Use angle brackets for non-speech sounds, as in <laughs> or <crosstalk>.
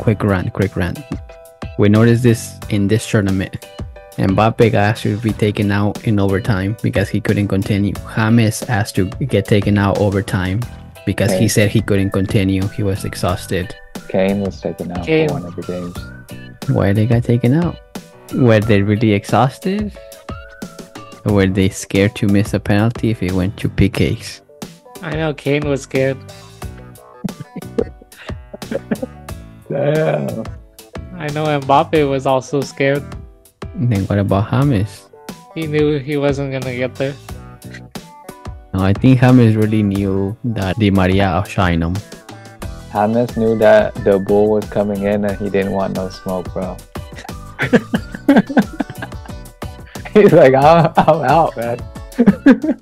quick rant, quick rant. We noticed this in this tournament. Mbappe got asked to be taken out in overtime because he couldn't continue. James asked to get taken out overtime because Okay. he said he couldn't continue. He was exhausted. Kane was taken out Kane. for one of the games. Why they got taken out? Were they really exhausted? Or were they scared to miss a penalty if it went to PKs? I know Kane was scared. Damn. I know Mbappe was also scared. Then what about James? He knew he wasn't gonna get there. No, I think James really knew that Di Maria outshine him. James knew that Dibu was coming in and he didn't want no smoke, bro. <laughs> <laughs> He's like, I'm, I'm out, man. <laughs>